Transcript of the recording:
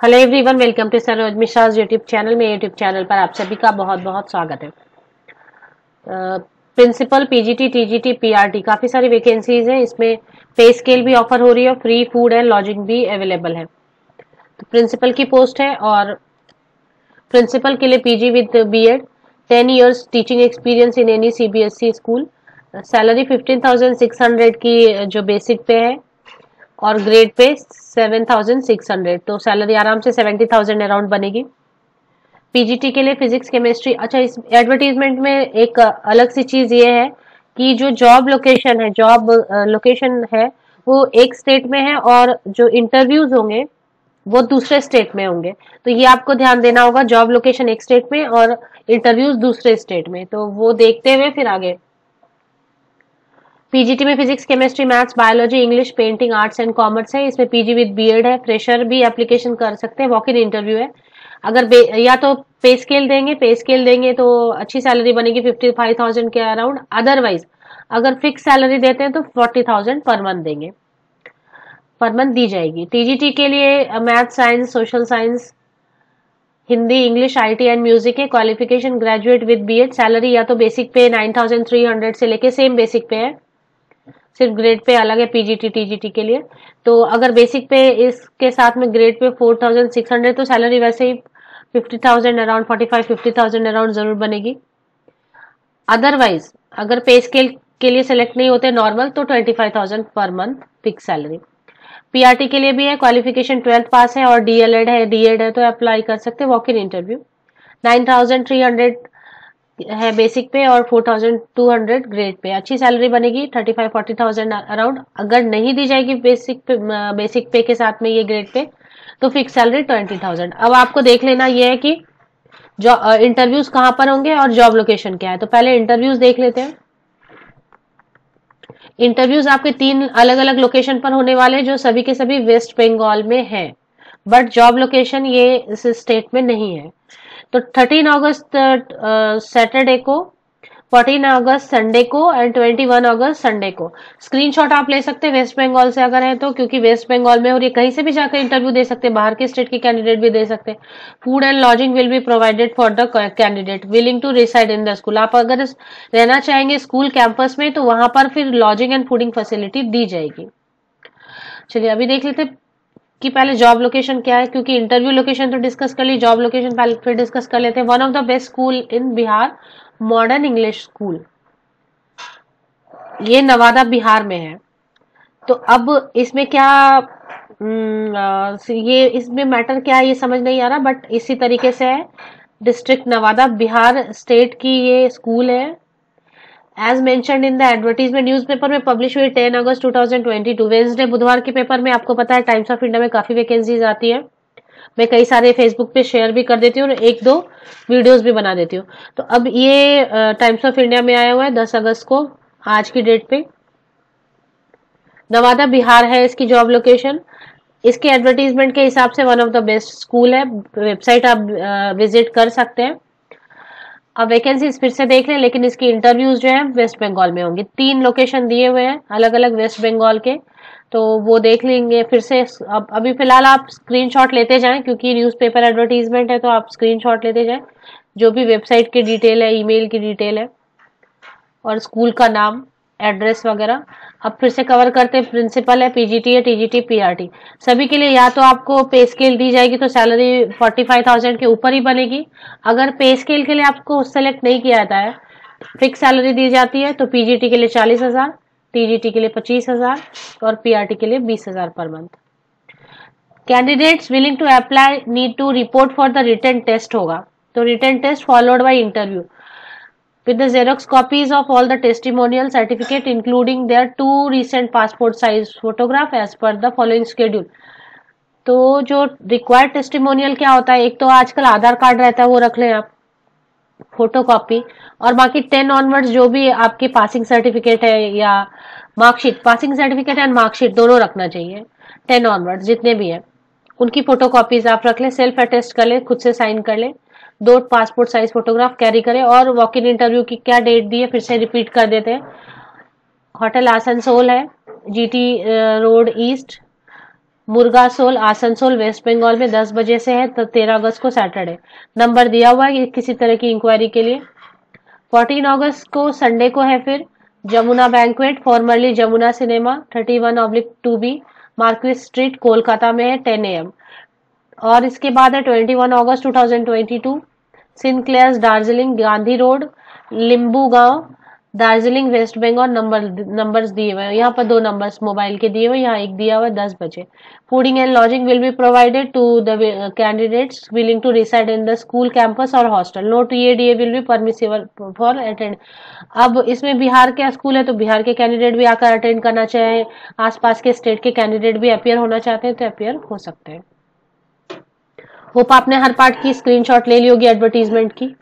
Hello everyone welcome to Saroj Mishra YouTube channel में YouTube channel पर आप सभी का बहुत बहुत स्वागत है। प्रिंसिपल पीजीटी टीजीटी पीआरटी काफ़ी सारी वैकेंसीज हैं। इसमें पे स्केल भी ऑफ़र हो रही है फ्री फ़ूड एंड लॉजिंग भी अवेलेबल है। तो प्रिंसिपल की पोस्ट है और प्रिंसिपल के लिए PG with BEd ten years teaching experience in any CBSE school salary fifteen की, जो बेसिक पे है। और grade pay seven thousand six hundred तो सैलरी आराम से सेवेंटी थाउज़ेंड अराउंड बनेगी। पीजीटी के लिए फिजिक्स केमिस्ट्री अच्छा इस एडवर्टीजमेंट में एक अलग सी चीज़ ये है कि जो जॉब लोकेशन है जॉब लोकेशन है, वो एक स्टेट में है और जो इंटरव्यूज़ होंगे, वो दूसरे स्टेट में होंगे। तो ये आपको ध्यान देना होगा जॉब लोकेशन एक स्टेट में और इंटरव्यूज़ दूसरे स्टेट में। तो वो देखते हुए फिर आगे पीजीटी में physics chemistry maths biology English painting arts and commerce है। इसमें पीजी विद बीएड है। फ्रेशर भी एप्लीकेशन कर सकते हैं। वॉक इन इंटरव्यू है। अगर या तो पे स्केल देंगे। पे स्केल देंगे तो अच्छी सैलरी बनेगी फिफ्टी फाइव थाउज़ेंड के अराउंड अदरवाइज़ अगर फिक्स सैलरी देते हैं तो फोर्टी थाउज़ेंड पर मंथ देंगे। पर मंथ दी जाएगी। टीजीटी के लिए math science social science Hindi English IT and music है। Qualification graduate with BEd salary या तो बेसिक पे नाइन थाउज़ेंड थ्री हंड्रेड से लेके सेम बेसिक पे है। सिर्फ़ ग्रेड पे अलग है पीजीटी टीजीटी के लिए। तो अगर बेसिक पे इसके साथ में grade pay four thousand six hundred तो सैलरी वैसे ही fifty thousand around forty five fifty thousand around ज़रूर बनेगी। अदरवाइज़ अगर पे स्केल के लिए सिलेक्ट नहीं होते नॉर्मल तो ट्वेंटी फाइव थाउज़ेंड पर मंथ फिक्स सैलरी पीआरटी के लिए भी है क्वालिफिकेशन ट्वेल्थ पास है और डीएलएड है। डीएड है तो अप्लाई कर सकते हैं walk in interview nine thousand three hundred है बेसिक पे और four thousand two hundred grade pay. अच्छी सैलरी बनेगी thirty five forty thousand around अगर नहीं दी जाएगी बेसिक पे बेसिक पे के साथ में ये ग्रेड पे तो फिक्स सैलरी ट्वेंटी थाउज़ेंड अब आपको देख लेना ये है कि जो इंटरव्यूज़ कहाँ पर होंगे और जॉब लोकेशन क्या है। तो पहले इंटरव्यूज़ देख लेते हैं। इंटरव्यूज़ आपके तीन अलग अलग लोकेशन पर होने वाले जो सभी के सभी वेस्ट बंगाल में है। बट जॉब लोकेशन ये इस स्टेट में नहीं है। तो 13 अगस्त सैटरडे को 14 अगस्त संडे को एंड 21 अगस्त संडे को। स्क्रीनशॉट आप ले सकते हैं वेस्ट बंगाल से अगर है तो क्योंकि वेस्ट बंगाल में और ये कहीं से भी जाकर इंटरव्यू दे सकते हैं, बाहर के स्टेट के कैंडिडेट भी दे सकते हैं। Food and lodging will be provided for the candidate willing to reside in the school आप अगर रहना चाहेंगे स्कूल कैंपस में तो वहाँ पर फिर लॉजिंग एंड फूडिंग फैसिलिटी दी जाएगी। चलिए, अभी देख लेते कि पहले जॉब लोकेशन क्या है? क्योंकि इंटरव्यू लोकेशन तो डिस्कस कर ली जॉब लोकेशन पहले फिर डिस्कस कर लेते हैं। One of the best school in Bihar modern English school ये नवादा बिहार में है। तो अब इसमें क्या हम्म, ये इसमें मैटर क्या है ये समझ नहीं आ रहा बट इसी तरीके से है। डिस्ट्रिक्ट नवादा बिहार स्टेट की ये स्कूल है। As mentioned in the advertisement newspaper में पब्लिश हुई 10 अगस्त 2022 वेंसडे बुधवार के पेपर में आपको पता है टाइम्स ऑफ़ इंडिया में काफ़ी वैकेंसीज आती है। मैं कई सारे फेसबुक पे शेयर भी कर देती हूँ और एक दो वीडियोस भी बना देती हूँ। तो अब ये टाइम्स ऑफ़ इंडिया में आया हुआ है 10 अगस्त को, आज की डेट पे। नवादा, बिहार है इसकी जॉब लोकेशन इसके एडवर्टीजमेंट के हिसाब से one of the best school है। वेबसाइट आप विज़िट कर सकते हैं। अब वैकेंसीज फिर से देख लें, लेकिन इसकी इंटरव्यूज़ जो है वेस्ट बंगाल में होंगे। तीन लोकेशन दिए हुए हैं अलग अलग वेस्ट बंगाल के। तो वो देख लेंगे फिर से। अब, अभी फ़िलहाल आप स्क्रीनशॉट लेते जाएँ, क्योंकि न्यूज़पेपर एडवर्टीजमेंट है तो आप स्क्रीनशॉट लेते जाएँ। जो भी वेबसाइट की डिटेल है ईमेल की डिटेल है, और स्कूल का नाम। एड्रेस वगैरह। अब फिर से कवर करते हैं। प्रिंसिपल है पीजीटी है टीजीटी पीआरटी सभी के लिए या तो आपको पे स्केल दी जाएगी तो सैलरी फोर्टी फाइव थाउज़ेंड के ऊपर ही बनेगी। अगर पे स्केल के लिए आपको सेलेक्ट नहीं किया जाता है फिक्स सैलरी दी जाती है तो पीजीटी के लिए चालीस हज़ार टीजीटी के लिए पच्चीस हज़ार और पीआरटी के लिए बीस हज़ार पर month candidates willing to apply need to report for the written test होगा। तो written test followed by interview with the Xerox copies of all the testimonial certificate, including their two recent passport size photograph as per the following schedule. तो जो required testimonial क्या होता है? एक तो आजकल आधार कार्ड रहता है, वो रख लें आप फ़ोटो कॉपी और बाकी टेन ऑनवर्ड्स जो भी आपके पासिंग सर्टिफिकेट है या marksheet passing certificate and marksheet दोनों रखना चाहिए टेन ऑनवर्ड्स जितने भी है। उनकी फ़ोटो कॉपीज आप रख लें सेल्फ अटेस्ट कर लें, खुद से साइन कर लें। दो पासपोर्ट साइज़ फोटोग्राफ कैरी करें और वॉक इन इंटरव्यू की क्या डेट दी है, फिर से रिपीट कर देते हैं। होटल आसनसोल है GT road east Murgasol Asansol west Bengal में 10 बजे से है तो 13 अगस्त को सैटरडे नंबर दिया हुआ है किसी तरह की इंक्वायरी के लिए। 14 अगस्त को संडे को है फिर Jamuna banquet formerly Jamuna cinema 31 one oblique two B Marquis street Kolkata में है 10 एम और इसके बाद है 21 अगस्त 2022 Sinclairs, Darjeeling, Gandhi road, Limbu Gaon, Darjeeling, west Bengal, number numbers दिए हुए हैं। यहाँ पर दो नंबर्स मोबाइल के दिए हुए यहाँ एक दिया हुआ है, दस बजे। Fooding and lodging will be provided to the candidates willing to reside in the school campus और हॉस्टल नोट ये D A will be permissible for attend अब इसमें बिहार के स्कूल है? तो बिहार के कैंडिडेट भी आकर अटेंड करना चाहे, आसपास के स्टेट के कैंडिडेट भी अपियर होना चाहते हैं तो अपियर हो सकते हैं। होप आपने हर पार्ट की स्क्रीनशॉट ले ली होगी एडवर्टीजमेंट की।